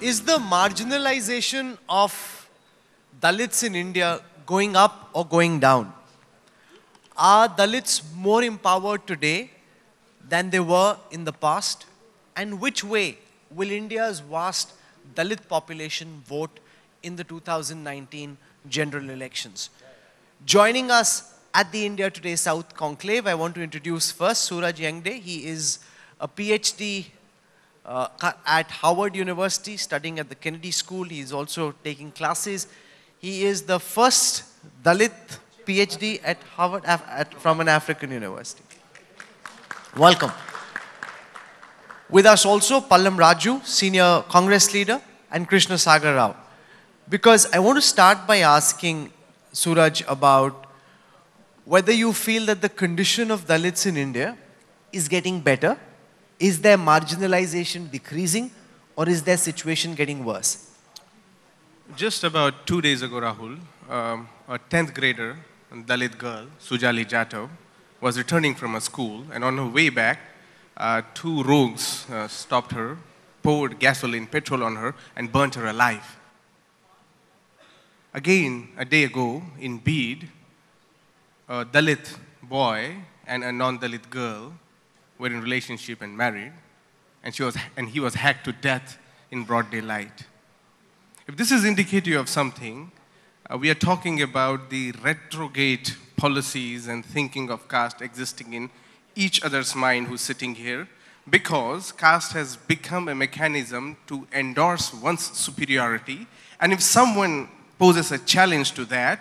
is the marginalization of Dalits in India going up or going down? Are Dalits more empowered today than they were in the past? And which way will India's vast Dalit population vote in the 2019 general elections? Joining us at the India Today South Conclave, I want to introduce first Suraj Yengde. He is a PhD uh, at Harvard University, studying at the Kennedy School. He is also taking classes. He is the first Dalit PhD at Harvard at, from an African university. Welcome. With us also Pallam Raju, senior Congress leader, and Krishna Sagar Rao. Because I want to start by asking Suraj about whether you feel that the condition of Dalits in India is getting better is their marginalization decreasing or is their situation getting worse? Just about two days ago, Rahul, um, a 10th grader, a Dalit girl, Sujali Jatav, was returning from a school and on her way back, uh, two rogues uh, stopped her, poured gasoline, petrol on her and burnt her alive. Again, a day ago in Beed, a Dalit boy and a non-Dalit girl were in relationship and married, and, she was, and he was hacked to death in broad daylight. If this is indicative of something, uh, we are talking about the retrograde policies and thinking of caste existing in each other's mind who's sitting here, because caste has become a mechanism to endorse one's superiority, and if someone poses a challenge to that,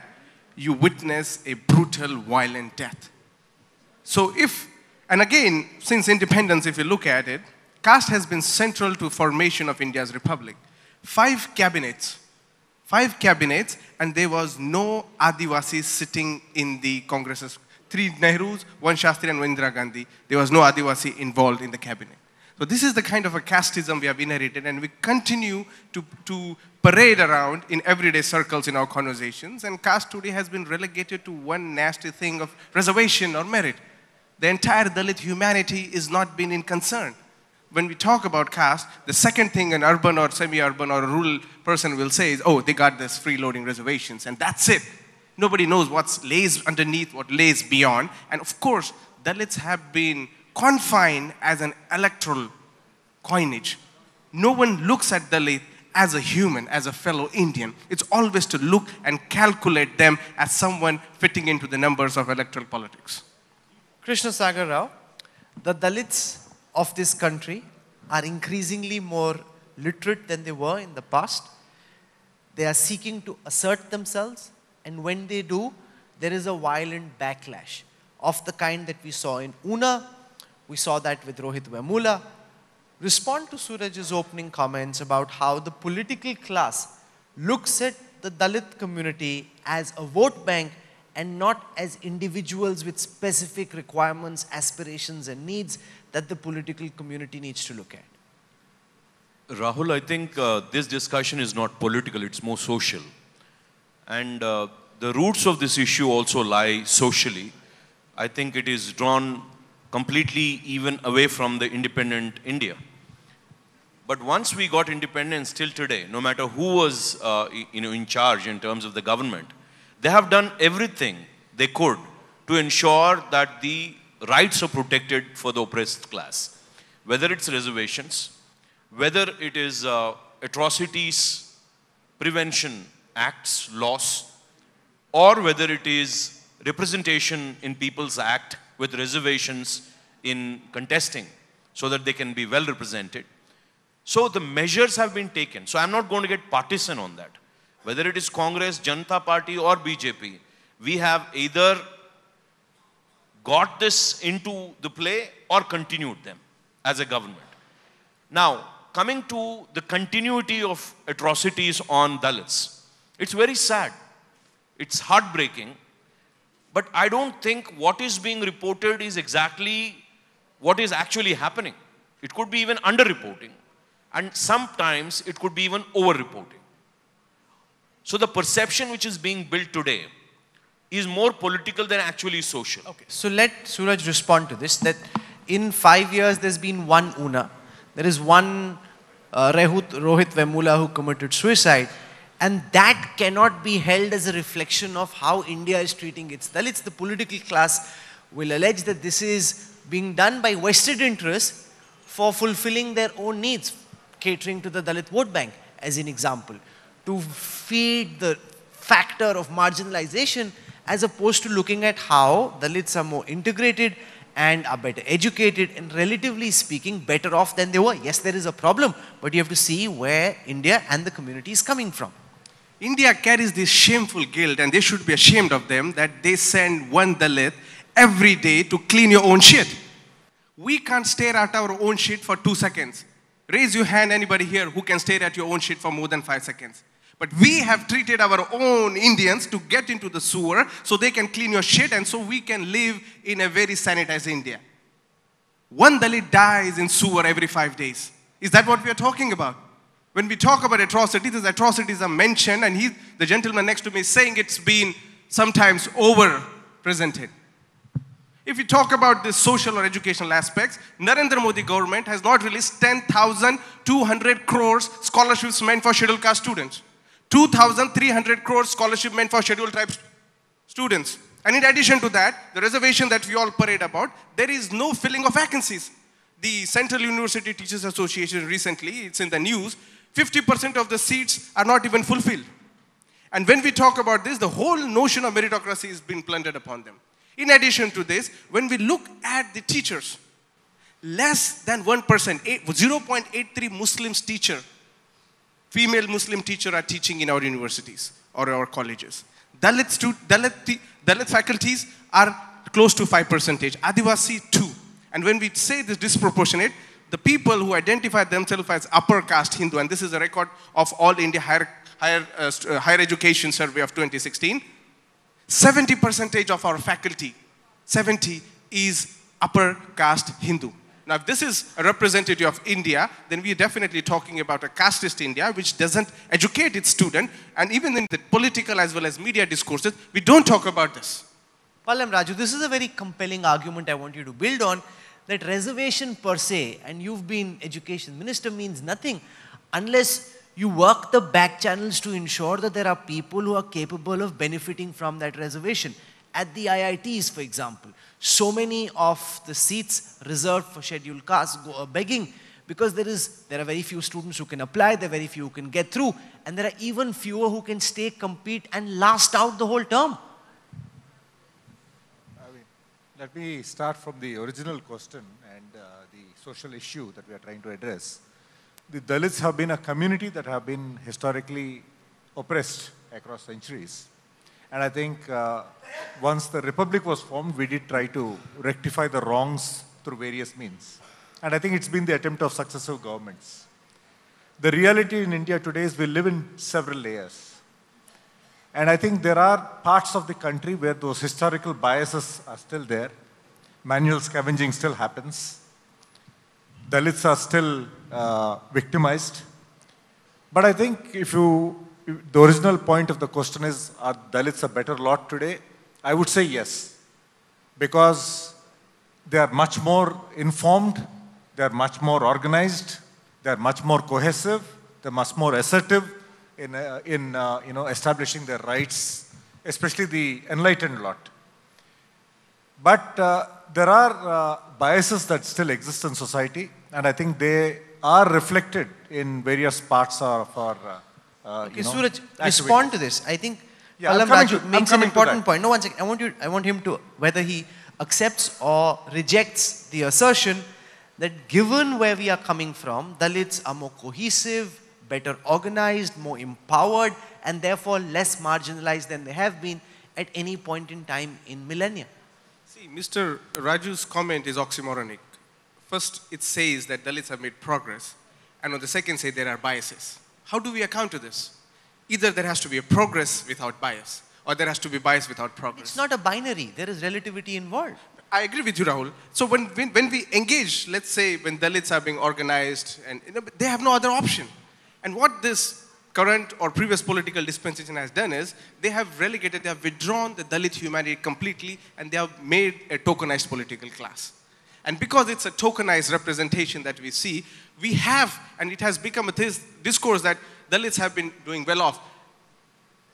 you witness a brutal, violent death. So if and again, since independence, if you look at it, caste has been central to formation of India's republic. Five cabinets, five cabinets, and there was no Adivasis sitting in the Congresses. Three Nehrus, one Shastri, and one Indira Gandhi. There was no Adivasi involved in the cabinet. So this is the kind of a casteism we have inherited, and we continue to, to parade around in everyday circles in our conversations. And caste today has been relegated to one nasty thing of reservation or merit the entire Dalit humanity is not been in concern. When we talk about caste, the second thing an urban or semi-urban or rural person will say is, oh, they got this free-loading reservations, and that's it. Nobody knows what lays underneath, what lays beyond. And of course, Dalits have been confined as an electoral coinage. No one looks at Dalit as a human, as a fellow Indian. It's always to look and calculate them as someone fitting into the numbers of electoral politics. Krishna Sagar Rao, the Dalits of this country are increasingly more literate than they were in the past. They are seeking to assert themselves, and when they do, there is a violent backlash of the kind that we saw in Una. We saw that with Rohit Vemula. Respond to Suraj's opening comments about how the political class looks at the Dalit community as a vote bank and not as individuals with specific requirements, aspirations, and needs that the political community needs to look at? Rahul, I think uh, this discussion is not political, it's more social. And uh, the roots of this issue also lie socially. I think it is drawn completely even away from the independent India. But once we got independence till today, no matter who was uh, you know, in charge in terms of the government, they have done everything they could to ensure that the rights are protected for the oppressed class. Whether it's reservations, whether it is uh, atrocities, prevention acts, laws, or whether it is representation in People's Act with reservations in contesting so that they can be well represented. So the measures have been taken. So I'm not going to get partisan on that whether it is Congress, Janata Party or BJP, we have either got this into the play or continued them as a government. Now, coming to the continuity of atrocities on Dalits, it's very sad. It's heartbreaking. But I don't think what is being reported is exactly what is actually happening. It could be even underreporting. And sometimes it could be even over-reporting. So the perception which is being built today is more political than actually social. Okay. So let Suraj respond to this, that in five years there's been one Una. There is one uh, Rohit, Rohit Vemula who committed suicide. And that cannot be held as a reflection of how India is treating its Dalits. The political class will allege that this is being done by vested interests for fulfilling their own needs, catering to the Dalit vote bank, as an example, to feed the factor of marginalization as opposed to looking at how Dalits are more integrated and are better educated and relatively speaking better off than they were. Yes, there is a problem, but you have to see where India and the community is coming from. India carries this shameful guilt, and they should be ashamed of them that they send one Dalit every day to clean your own shit. We can't stare at our own shit for two seconds. Raise your hand, anybody here who can stare at your own shit for more than five seconds. But we have treated our own Indians to get into the sewer so they can clean your shit and so we can live in a very sanitized India. One Dalit dies in sewer every five days. Is that what we are talking about? When we talk about atrocities, these atrocities are mentioned, and he, the gentleman next to me is saying it's been sometimes over presented. If we talk about the social or educational aspects, Narendra Modi government has not released 10,200 crores scholarships meant for scheduled caste students. 2,300 crores scholarship meant for scheduled tribe students. And in addition to that, the reservation that we all parade about, there is no filling of vacancies. The Central University Teachers Association recently, it's in the news, 50% of the seats are not even fulfilled. And when we talk about this, the whole notion of meritocracy has been planted upon them. In addition to this, when we look at the teachers, less than 1%, 0.83 Muslims teacher female Muslim teacher are teaching in our universities or our colleges. Dalit, stu- Dalit, Dalit faculties are close to 5 percentage, Adivasi 2. And when we say this disproportionate, the people who identify themselves as upper caste Hindu, and this is a record of All India Higher, higher, uh, uh higher Education Survey of 2016, 70 percentage of our faculty, 70 is upper caste Hindu. Now, if this is a representative of India, then we are definitely talking about a casteist India which doesn't educate its student. And even in the political as well as media discourses, we don't talk about this. Pallam Raju, this is a very compelling argument I want you to build on that reservation per se, and you've been education minister, means nothing unless you work the back channels to ensure that there are people who are capable of benefiting from that reservation. At the IITs, for example, so many of the seats reserved for scheduled castes go a begging because there is there are very few students who can apply, there are very few who can get through, and there are even fewer who can stay, compete, and last out the whole term. I mean, let me start from the original question and uh, the social issue that we are trying to address. The Dalits have been a community that have been historically oppressed across centuries. And I think uh, once the republic was formed, we did try to rectify the wrongs through various means. And I think it's been the attempt of successive governments. The reality in India today is we live in several layers. And I think there are parts of the country where those historical biases are still there. Manual scavenging still happens. Dalits are still uh, victimized. But I think if you the original point of the question is, are Dalits a better lot today? I would say yes. Because they are much more informed, they are much more organized, they are much more cohesive, they're much more assertive in, uh, in uh, you know, establishing their rights, especially the enlightened lot. But uh, there are uh, biases that still exist in society, and I think they are reflected in various parts of our uh, uh, okay, you know, Suraj, respond to this. I think yeah, Pallam Raju to, makes an important point. No, one second. I want, you, I want him to, whether he accepts or rejects the assertion that given where we are coming from, Dalits are more cohesive, better organized, more empowered, and therefore less marginalized than they have been at any point in time in millennia. See, Mr. Raju's comment is oxymoronic. First, it says that Dalits have made progress, and on the second say there are biases. How do we account to this? Either there has to be a progress without bias, or there has to be bias without progress. It's not a binary. There is relativity involved. I agree with you, Rahul. So when, when, when we engage, let's say when Dalits are being organized, and you know, they have no other option. And what this current or previous political dispensation has done is they have relegated, they have withdrawn the Dalit humanity completely, and they have made a tokenized political class. And because it's a tokenized representation that we see, we have, and it has become a dis- discourse that Dalits have been doing well off.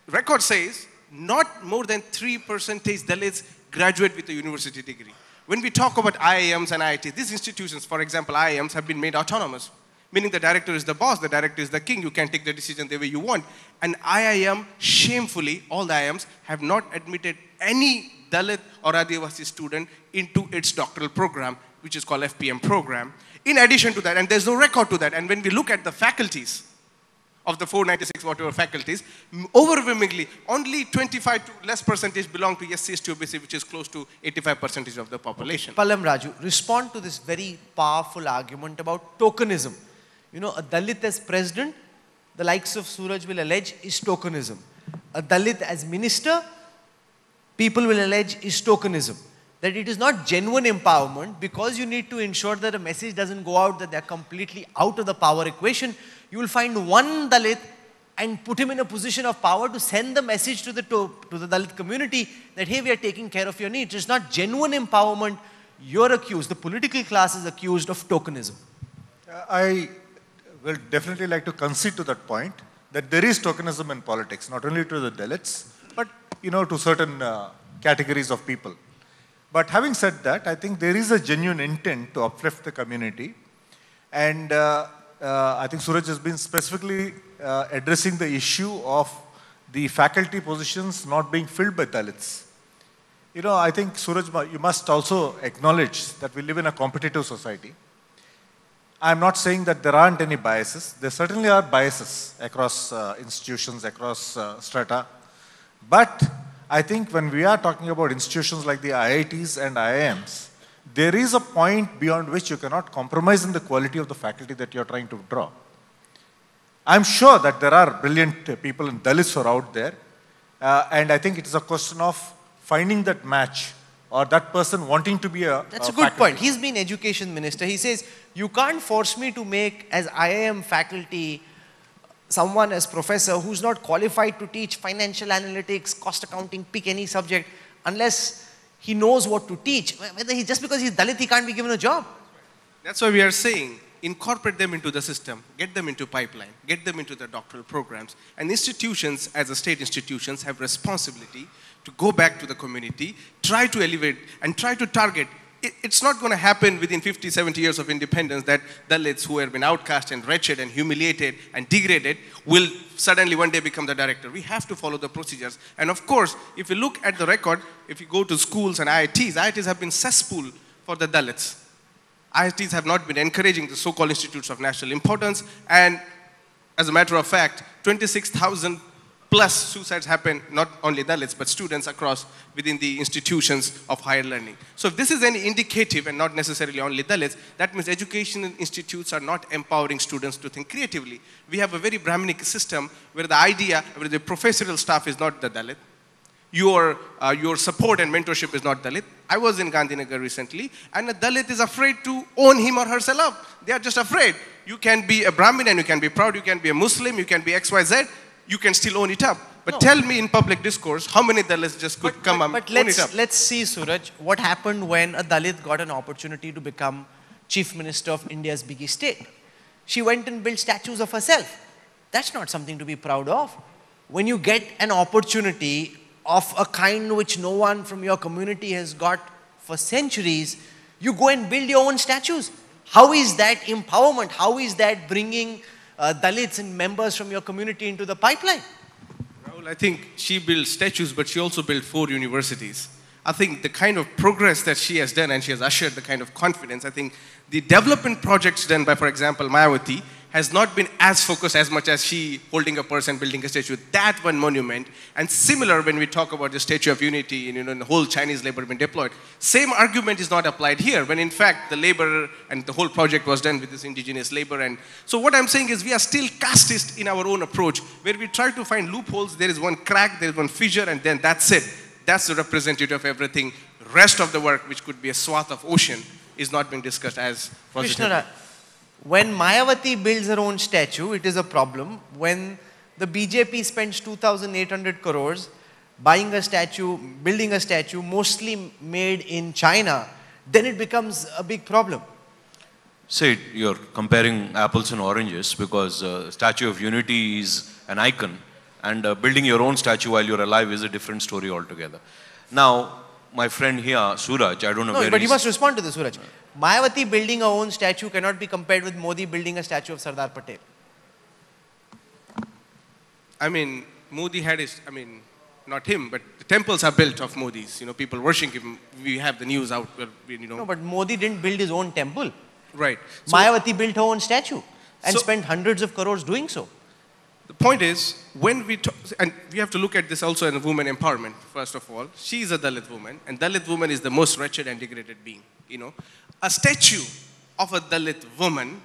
Record says not more than 3 percentage Dalits graduate with a university degree. When we talk about IIMs and IITs, these institutions, for example, IIMs have been made autonomous, meaning the director is the boss, the director is the king, you can take the decision the way you want. And IIM, shamefully, all the IIMs have not admitted any Dalit or Adivasi student into its doctoral program, which is called FPM program. In addition to that, and there's no record to that, and when we look at the faculties, of the 496 whatever faculties, overwhelmingly only 25 to less percentage belong to SC, ST, OBC, which is close to 85 percentage of the population. Pallam Raju, respond to this very powerful argument about tokenism. You know, a Dalit as president, the likes of Suraj will allege is tokenism. A Dalit as minister, people will allege is tokenism. That it is not genuine empowerment because you need to ensure that a message doesn't go out that they're completely out of the power equation. You will find one Dalit and put him in a position of power to send the message to the, to, to the Dalit community that, hey, we are taking care of your needs. It's not genuine empowerment. You're accused, the political class is accused of tokenism. Uh, I will definitely like to concede to that point that there is tokenism in politics, not only to the Dalits, but you know to certain uh, categories of people. But having said that, I think there is a genuine intent to uplift the community, and uh, uh, I think Suraj has been specifically uh, addressing the issue of the faculty positions not being filled by Dalits. You know, I think Suraj, you must also acknowledge that we live in a competitive society. I'm not saying that there aren't any biases. There certainly are biases across uh, institutions, across uh, strata. But I think when we are talking about institutions like the IITs and IIMs, there is a point beyond which you cannot compromise in the quality of the faculty that you're trying to draw. I'm sure that there are brilliant uh, people in Dalits who are out there, uh, and I think it is a question of finding that match or that person wanting to be a. That's a a good faculty. point. He's been education minister. He says, you can't force me to make, as IIM faculty, someone as professor who's not qualified to teach financial analytics, cost accounting, pick any subject, unless he knows what to teach. Whether he, just because he's Dalit, he can't be given a job. That's why we are saying incorporate them into the system, get them into pipeline, get them into the doctoral programs. And institutions, as a state institutions, have responsibility to go back to the community, try to elevate, and try to target. It- It's not going to happen within 50, 70 years of independence that Dalits who have been outcast and wretched and humiliated and degraded will suddenly one day become the director. We have to follow the procedures. And of course, if you look at the record, if you go to schools and IITs, IITs have been cesspool for the Dalits. IITs have not been encouraging the so-called institutes of national importance, and as a matter of fact, 26,000 plus suicides happen, not only Dalits, but students across within the institutions of higher learning. So if this is any indicative and not necessarily only Dalits, that means education institutes are not empowering students to think creatively. We have a very Brahminic system where the idea, where the professorial staff is not the Dalit, your, uh, your support and mentorship is not Dalit. I was in Gandhinagar recently, and a Dalit is afraid to own him or herself up. They are just afraid. You can be a Brahmin and you can be proud, you can be a Muslim, you can be XYZ, you can still own it up. But No. tell me in public discourse, how many Dalits just could come but, up, but own it let's, let's see, Suraj, what happened when a Dalit got an opportunity to become chief minister of India's biggest state. She went and built statues of herself. That's not something to be proud of. When you get an opportunity of a kind which no one from your community has got for centuries, you go and build your own statues. How is that empowerment? How is that bringing uh, Dalits and members from your community into the pipeline? Rahul, I think she built statues, but she also built four universities. I think the kind of progress that she has done and she has ushered the kind of confidence, I think the development projects done by, for example, Mayawati has not been as focused as much as she holding a purse and building a statue. That one monument, and similar when we talk about the Statue of Unity and you know, the whole Chinese labor being deployed, same argument is not applied here when in fact the labor and the whole project was done with this indigenous labor. And so what I'm saying is we are still casteist in our own approach where we try to find loopholes. There is one crack, there is one fissure, and then that's it. That's the representative of everything. Rest of the work, which could be a swath of ocean, is not being discussed as positive. When Mayawati builds her own statue, it is a problem. When the BJP spends 2,800 crores buying a statue, building a statue, mostly made in China, then it becomes a big problem. Say you're comparing apples and oranges because uh, Statue of Unity is an icon and uh, building your own statue while you're alive is a different story altogether. Now, my friend here, Suraj, I don't know No, where but you must respond to this, Suraj. Mayawati building her own statue cannot be compared with Modi building a statue of Sardar Patel. I mean, Modi had his, I mean, not him, but the temples are built of Modi's. You know, people worship him. We have the news out where, you know. No, but Modi didn't build his own temple. right. So Mayawati built her own statue and So- spent hundreds of crores doing so. The point is, when we talk, and we have to look at this also in women empowerment, first of all. She is a Dalit woman, and Dalit woman is the most wretched and degraded being. You know, a statue of a Dalit woman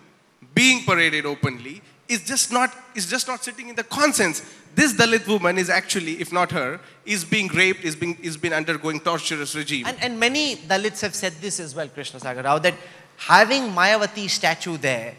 being paraded openly is just not is just not sitting in the conscience. This Dalit woman is actually, if not her, is being raped, is being is been undergoing torturous regime. And, and many Dalits have said this as well, Krishna Sagar Rao, that having Mayawati statue there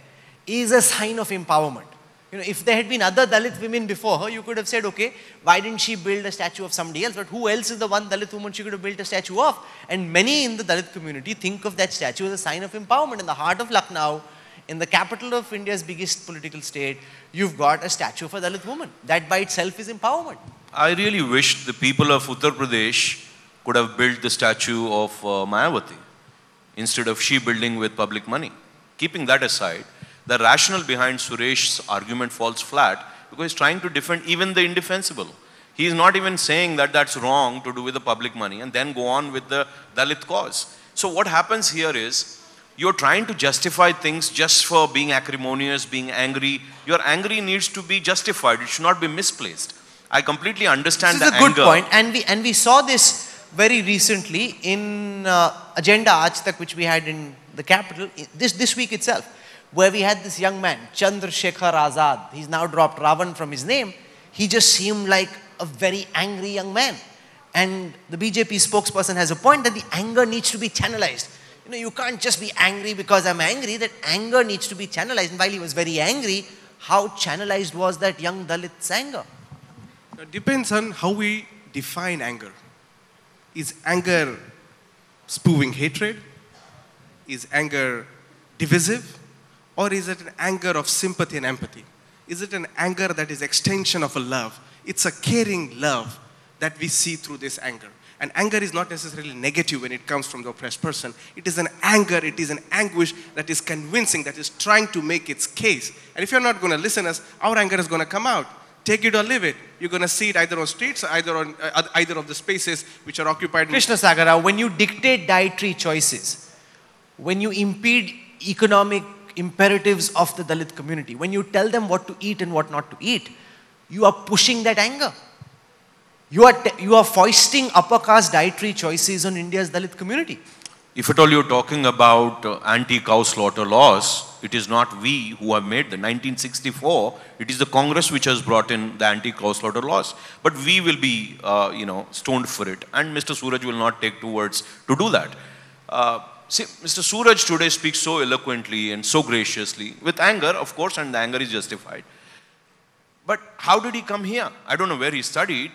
is a sign of empowerment. You know, if there had been other Dalit women before her, you could have said, okay, why didn't she build a statue of somebody else? But who else is the one Dalit woman she could have built a statue of? And many in the Dalit community think of that statue as a sign of empowerment. In the heart of Lucknow, in the capital of India's biggest political state, you've got a statue of a Dalit woman. That by itself is empowerment. I really wish the people of Uttar Pradesh could have built the statue of uh, Mayawati instead of she building with public money. Keeping that aside, the rationale behind Suresh's argument falls flat because he's trying to defend even the indefensible. He is not even saying that that's wrong to do with the public money and then go on with the Dalit cause. So what happens here is you're trying to justify things just for being acrimonious, being angry. Your angry needs to be justified. It should not be misplaced. I completely understand This is the a good anger. point, and we and we saw this very recently in uh, Agenda Aaj Tak, which we had in the capital this this week itself, where we had this young man Chandra Shekhar Azad. He's now dropped Ravan from his name. He just seemed like a very angry young man, and the BJP spokesperson has a point that the anger needs to be channelized. You know, you can't just be angry because I'm angry. That anger needs to be channelized. And while he was very angry, how channelized was that young Dalit's anger? It depends on how we define anger. Is anger spewing hatred? Is anger divisive? Or is it an anger of sympathy and empathy? Is it an anger that is extension of a love? It's a caring love that we see through this anger. And anger is not necessarily negative when it comes from the oppressed person. It is an anger, it is an anguish that is convincing, that is trying to make its case. And if you're not going to listen us, our anger is going to come out. Take it or leave it. You're going to see it either on streets, or either on uh, either of the spaces which are occupied. Krishna Sagara, when you dictate dietary choices, when you impede economic imperatives of the Dalit community, when you tell them what to eat and what not to eat, you are pushing that anger. You are, you are foisting upper caste dietary choices on India's Dalit community. If at all you're talking about uh, anti-cow slaughter laws, it is not we who have made the 1964, it is the Congress which has brought in the anti-cow slaughter laws. But we will be, uh, you know, stoned for it. And Mr. Suraj will not take two words to do that. Uh, see, Mr. Suraj today speaks so eloquently and so graciously, with anger, of course, and the anger is justified. But how did he come here? I don't know where he studied,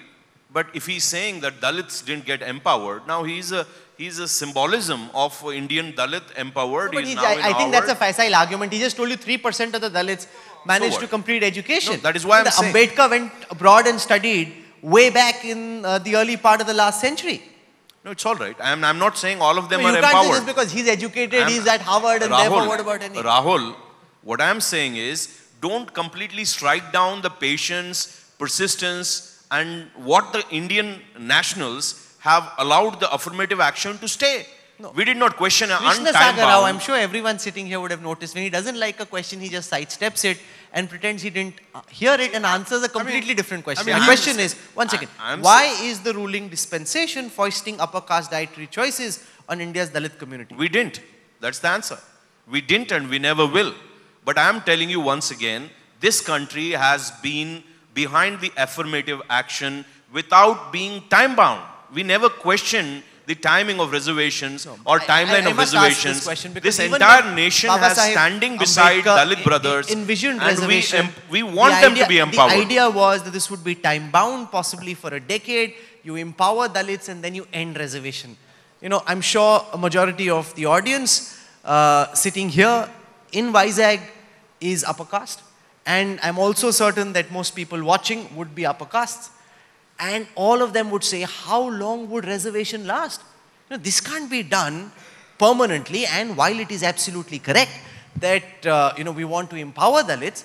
but if he's saying that Dalits didn't get empowered, now he's a he's a symbolism of Indian Dalit empowered. But he- now I, I think that's a facile argument. He just told you 3% of the Dalits managed what? to complete education. No, that is why I'm the saying- Ambedkar went abroad and studied way back in uh, the early part of the last century. No, it's all right. I'm, I'm not saying all of them No, are you can't say empowered. just because he's educated, I'm- he's at Harvard, and Rahul, therefore what about any? Rahul, what I'm saying is don't completely strike down the patience, persistence, and what the Indian nationals have allowed the affirmative action to stay. We did not question an Krishna Sagar Rao, I'm sure everyone sitting here would have noticed when he doesn't like a question, he just sidesteps it and pretends he didn't uh, hear it and answers a completely different question. mean, the question is, one second, I'm why is the ruling dispensation foisting upper caste dietary choices on India's Dalit community? We didn't. That's the answer. We didn't and we never will. But I am telling you once again, this country has been behind the affirmative action without being time bound. We never questioned the timing of reservations or timeline I- I of must ask this reservations. This entire nation Baba has Saheb standing beside Ambedkar Dalit brothers. envisioned and we, reservation. we want the them idea, to be empowered. The idea was that this would be time bound, possibly for a decade. You empower Dalits and then you end reservation. you know, I'm sure a majority of the audience uh, sitting here in Vizag is upper caste. And I'm also certain that most people watching would be upper castes. And all of them would say, how long would reservation last? You know, this can't be done permanently. And while it is absolutely correct that, uh, you know, we want to empower Dalits,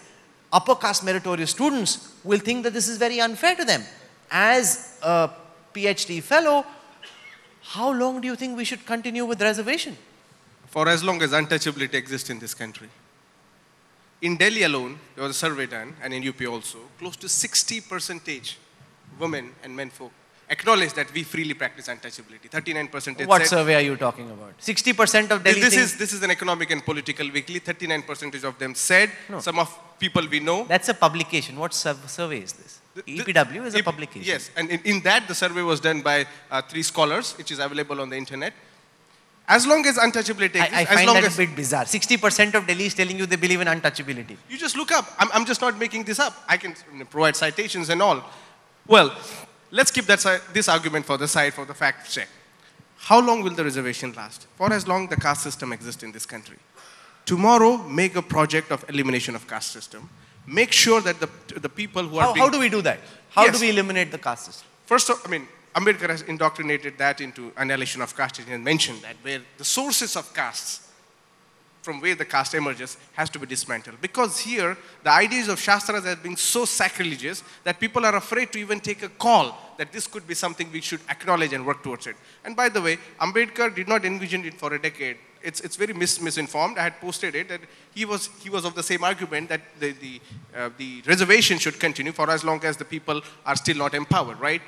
upper caste meritorious students will think that this is very unfair to them. As a PhD fellow, how long do you think we should continue with reservation? For as long as untouchability exists in this country. In Delhi alone, there was a survey done, and in UP also, close to 60 percentage women and men folk acknowledge that we freely practice untouchability. 39 percentage What said, survey are you talking about? 60% of Delhi this, think- is, this is an economic and political weekly. 39 percentage of them said, some of people we know. That's a publication. What sur- survey is this? The- the- EPW is a publication. Yes, and in, in that, the survey was done by uh, three scholars, which is available on the internet. As long as untouchability exists, I, I as find long that as a bit bizarre. 60% of Delhi is telling you they believe in untouchability. you just look up. I'm, I'm just not making this up. I can provide citations and all. Well, let's keep that si- this argument for the side for the fact check. How long will the reservation last? For as long the caste system exists in this country. Tomorrow, make a project of elimination of caste system. Make sure that the, the people who are How, being how do we do that? How Yes. do we eliminate the caste system? First, of, I mean, Ambedkar has indoctrinated that into annihilation of caste and mentioned that where the sources of castes, from where the caste emerges, has to be dismantled. Because here, the ideas of Shastras have been so sacrilegious that people are afraid to even take a call that this could be something we should acknowledge and work towards it. And by the way, Ambedkar did not envision it for a decade. It's, it's very mis- misinformed. I had posted it that he was, he was of the same argument that the, the, uh, the reservation should continue for as long as the people are still not empowered, right?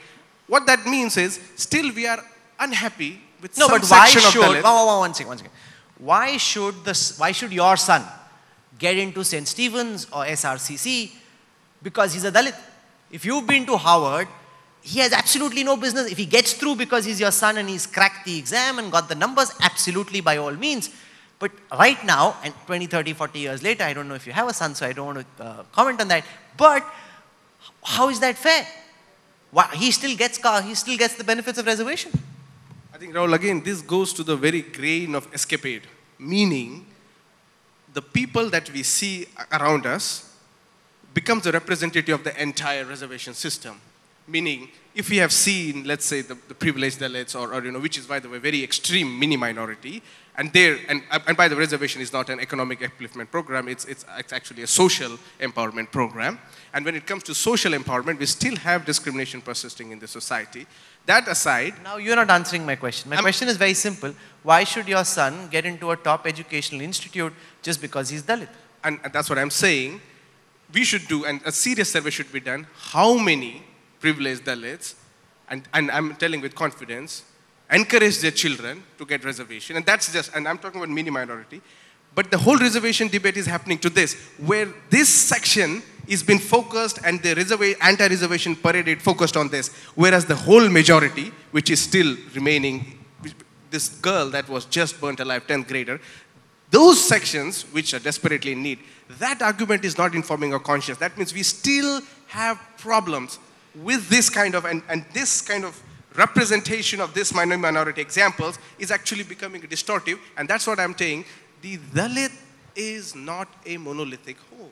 What that means is still we are unhappy with No, some but why should, of one, Dalit. one, one, one second, one second. Why should, this, why should your son get into St. Stephen's or SRCC because he's a Dalit? If you've been to Harvard, he has absolutely no business. If he gets through because he's your son and he's cracked the exam and got the numbers, absolutely by all means. But right now, and 20, 30, 40 years later, I don't know if you have a son, so I don't want to uh, comment on that. But how is that fair? Why, he still gets car, he still gets the benefits of reservation. I think, Rahul, again, this goes to the very grain of escapade, meaning the people that we see around us becomes a representative of the entire reservation system. Meaning, if we have seen, let's say, the, the privileged Dalits, or, or, you know, which is, by the way, very extreme mini minority, and there, and, and by the reservation is not an economic upliftment program, it's, it's, it's actually a social empowerment program. And when it comes to social empowerment, we still have discrimination persisting in the society. That aside, Now you're not answering my question. My I'm- question is very simple. Why should your son get into a top educational institute just because he's Dalit? and, that's what I'm saying, we should do, and a serious survey should be done, how many privileged Dalits, and, and I'm telling with confidence, encourage their children to get reservation. And that's just, and I'm talking about mini minority, but the whole reservation debate is happening to this, where this section is been focused and the reserva- anti-reservation parade is focused on this, whereas the whole majority, which is still remaining, this girl that was just burnt alive, 10th grader, those sections which are desperately in need, that argument is not informing our conscience. That means we still have problems with this kind of, and, and this kind of representation of this minor minority examples is actually becoming distortive. And that's what I'm saying. The Dalit is not a monolithic whole,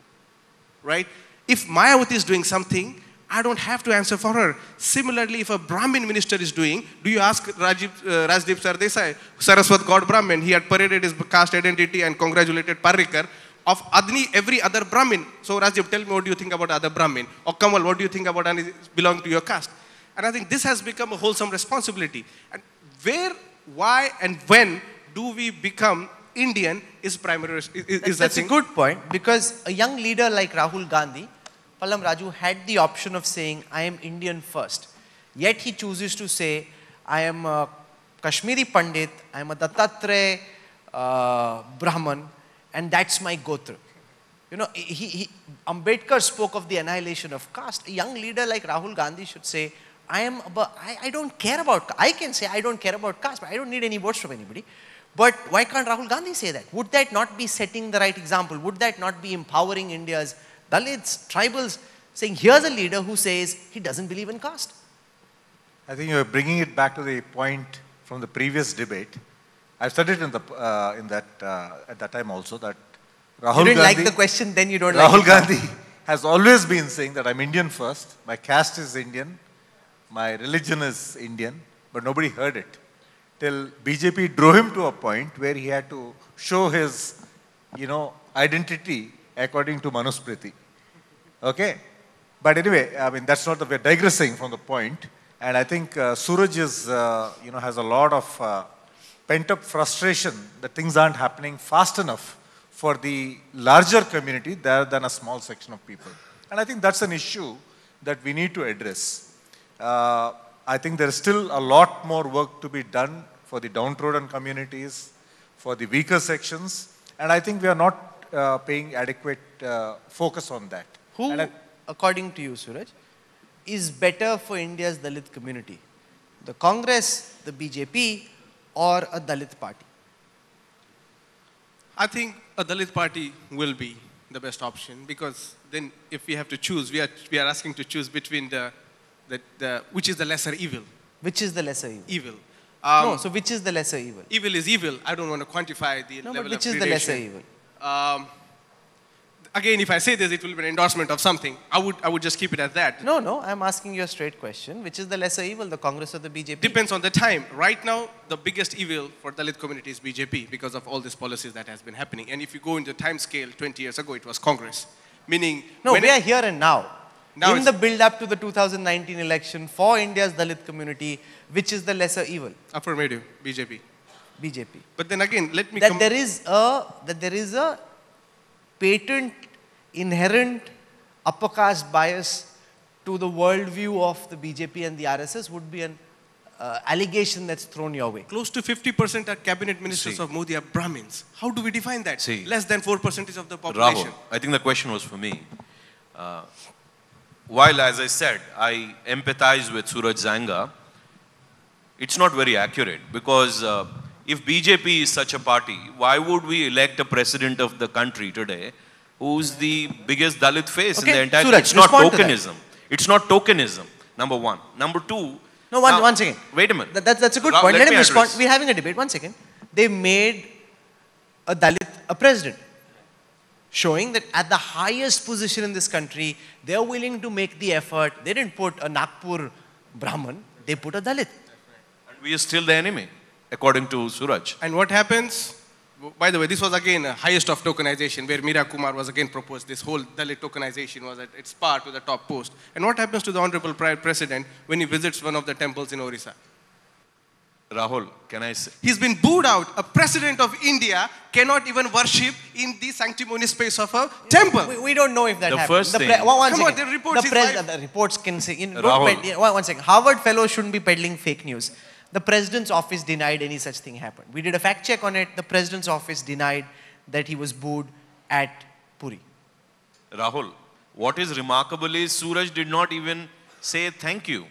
right? If Mayawati is doing something, I don't have to answer for her. Similarly, if a Brahmin minister is doing, do you ask Rajiv, uh, Rajdeep Sardesai, Saraswat Gaud Brahmin, he had paraded his caste identity and congratulated Parrikar of Adni, every other Brahmin. So Rajdeep, tell me what do you think about other Brahmin? Or Kamal, what do you think about any belong to your caste? And I think this has become a wholesome responsibility. And where, why, and when do we become Indian is primary, is, is That's, that's a good point because a young leader like Rahul Gandhi, Pallam Raju had the option of saying, I am Indian first. Yet he chooses to say, I am a Kashmiri Pandit, I am a Dattatreya uh, Brahman, and that's my Gotra. You know, he, he, Ambedkar spoke of the annihilation of caste. A young leader like Rahul Gandhi should say, I am, I, I don't care about, I can say I don't care about caste, but I don't need any votes from anybody. But why can't Rahul Gandhi say that? Would that not be setting the right example? Would that not be empowering India's Dalits, tribals, saying here's a leader who says he doesn't believe in caste? I think you're bringing it back to the point from the previous debate. I've said it in, the, uh, in that, uh, at that time also that Rahul Gandhi. you didn't Gandhi, like the question, then you don't Rahul like. Gandhi has always been saying that I'm Indian first, my caste is Indian, my religion is Indian, but nobody heard it. Till BJP drove him to a point where he had to show his, you know, identity according to Manusmriti. Okay? But anyway, I mean, that's not the, we're digressing from the point. And I think uh, Suraj is, uh, you know, has a lot of uh, pent-up frustration that things aren't happening fast enough for the larger community rather than a small section of people. And I think that's an issue that we need to address. Uh, I think there is still a lot more work to be done for the downtrodden communities, for the weaker sections, and I think we are not uh, paying adequate uh, focus on that. Who, I- according to you, Suraj, is better for India's Dalit community? The Congress, the BJP, or a Dalit party? I think a Dalit party will be the best option because then if we have to choose, we are, we are asking to choose between the, the, the which is the lesser evil. Which is the lesser evil? Evil. Um, no, so which is the lesser evil? evil is evil. I don't want to quantify the No, level but which is the lesser evil? Um, again, if I say this, it will be an endorsement of something. I would, I would just keep it at that. No, no, I'm asking you a straight question. Which is the lesser evil, the Congress or the BJP? Depends on the time. Right now, the biggest evil for the Dalit community is BJP because of all these policies that has been happening. And if you go into time scale, 20 years ago, it was Congress. Meaning, No, when we are here and now. Now In the build up to the 2019 election for India's Dalit community, which is the lesser evil? affirmative, BJP. BJP. But then again, let me That there is a that there is a patent inherent upper caste bias to the worldview of the BJP and the RSS would be an uh, allegation that's thrown your way. Close to 50% are cabinet ministers See. of Modi are Brahmins. How do we define that? See. Less than 4% of the population. Rahul, I think the question was for me. Uh, while, as I said, I empathize with Suraj Zanga, it's not very accurate because uh, if BJP is such a party, why would we elect a president of the country today who's the biggest Dalit face in the entire Suraj, It's not to tokenism. It's not tokenism, number one. Number two. No, one, now- one second. Wait a minute. That, that's, that's a good point. let Let, him respond. We're having a debate. One second. They made a Dalit a president, showing that at the highest position in this country, they're willing to make the effort. They didn't put a Nagpur Brahman, they put a Dalit. And we are still the enemy, according to Suraj. And what happens? By the way, this was again a highest of tokenization, where Meera Kumar was again proposed. This whole Dalit tokenization was at its par to the top post. And what happens to the Honorable Prime President when he visits one of the temples in Orissa? Rahul, can I say? He's been booed out. A president of India cannot even worship in the sanctimonious space of a temple. We, we don't know if that The happened. first the thing- one, one Come on, the reports the, pres- the reports can say. You know, Rahul. ped- one, one second. Harvard fellows shouldn't be peddling fake news. The president's office denied any such thing happened. We did a fact check on it. The president's office denied that he was booed at Puri. Rahul, what is remarkable is Suraj did not even say thank you.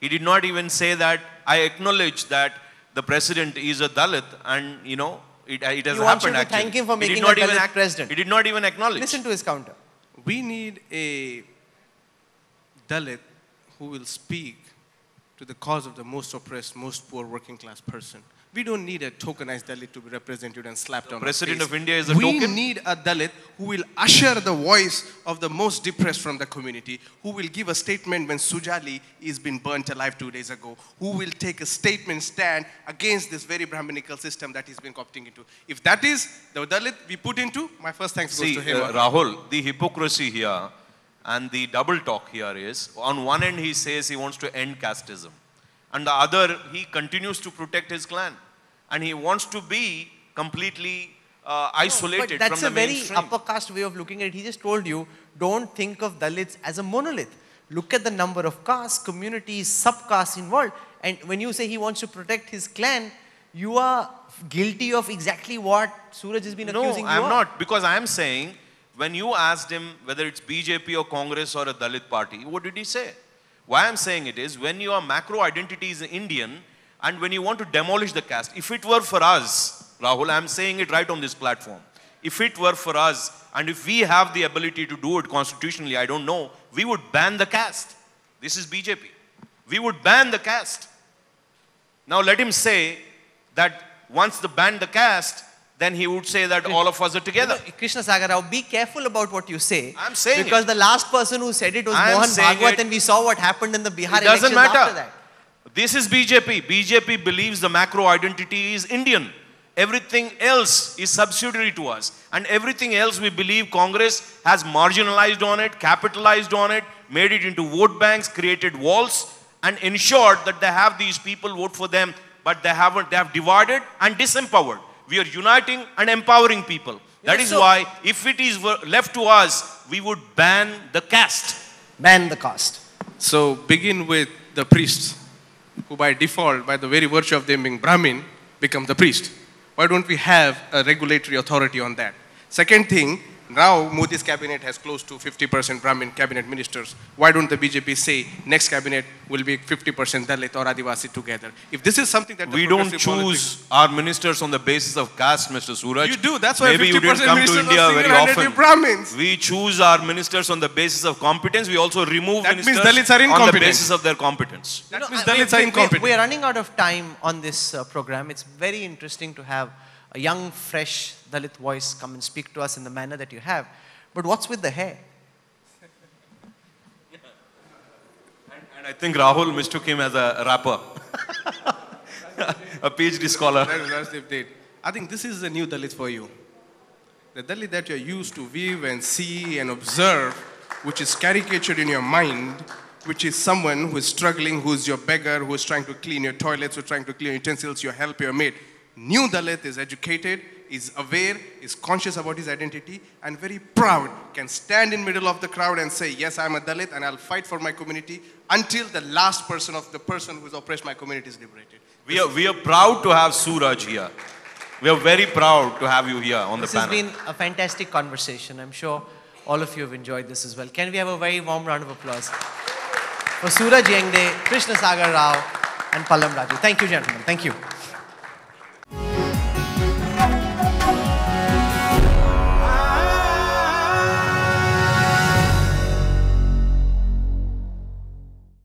He did not even say that I acknowledge that the president is a Dalit and, you know, it, it has You want happened you to actually. thank him for He did making not a even Dalit president. He did not even acknowledge. Listen to his counter. We need a Dalit who will speak to the cause of the most oppressed, most poor working class person. We don't need a tokenized Dalit to be represented and slapped on our President of India is a we token? need a Dalit who will usher the voice of the most depressed from the community, who will give a statement when Sujali is being burnt alive two days ago, who will take a statement stand against this very Brahminical system that he's been opting into. If that is the Dalit we put into, my first thanks See, goes to him. uh, Rahul, the hypocrisy here and the double talk here is on one end he says he wants to end casteism, and the other he continues to protect his clan, and he wants to be completely uh, isolated but that's a very mainstream. upper caste way of looking at it. He just told you, don't think of Dalits as a monolith. Look at the number of castes, communities, subcastes involved. And when you say he wants to protect his clan, you are guilty of exactly what Suraj has been No, accusing you I'm of. not because I am saying when you asked him whether it's BJP or Congress or a Dalit party, what did he say? Why I'm saying it is when your macro identity is Indian and when you want to demolish the caste, if it were for us, Rahul, I'm saying it right on this platform. If it were for us and if we have the ability to do it constitutionally, I don't know, we would ban the caste. This is BJP. We would ban the caste. Now let him say that once the ban the caste, then he would say that all of us are together. You know, Krishna Sagar Rao, be careful about what you say. I'm saying Because it. the last person who said it was I am Mohan Bhagwat it. and we saw what happened in the Bihar It doesn't matter. after that. This is BJP. BJP believes the macro identity is Indian. Everything else is subsidiary to us. And everything else we believe Congress has marginalized on it, capitalized on it, made it into vote banks, created walls, and ensured that they have these people vote for them, but they haven't, they have divided and disempowered. We are uniting and empowering people. That Yeah, so- why, if it is left to us, we would ban the caste. Ban the caste. So begin with the priests, who by default, by the very virtue of them being Brahmin, become the priest. Why don't we have a regulatory authority on that? Second thing, now Modi's cabinet has close to 50% Brahmin cabinet ministers. Why don't the BJP say next cabinet will be 50% Dalit or Adivasi together? If this is something that We don't progressive politics- choose our ministers on the basis of caste, Mr. Suraj. You do. That's why Maybe 50% didn't come to ministers India are very often. Brahmins. We choose our ministers on the basis of competence. We also remove That means ministers Dalits are on the incompetent. basis of their competence. That You know, means I- Dalits are we- we- incompetent. We're running out of time on this uh, program. It's very interesting to have a young, fresh Dalit voice come and speak to us in the manner that you have. But what's with the hair? And I think Rahul mistook him as a rapper, a PhD scholar. That is Rajdeep. I think this is the new Dalit for you. The Dalit that you're used to view and see and observe, which is caricatured in your mind, which is someone who is struggling, who's your beggar, who's trying to clean your toilets, who's trying to clean your utensils, your help, your maid. New Dalit is educated, is aware, is conscious about his identity, and very proud, can stand in middle of the crowd and say, yes, I'm a Dalit and I'll fight for my community until the last person of the person who's oppressed my community is liberated. We are, we are proud to have Suraj here. We are very proud to have you here on This the panel. This has been a fantastic conversation. I'm sure all of you have enjoyed this as well. Can we have a very warm round of applause for Suraj Yengde, Krishna Sagar Rao, and Pallam Raju? Thank you, gentlemen. Thank you.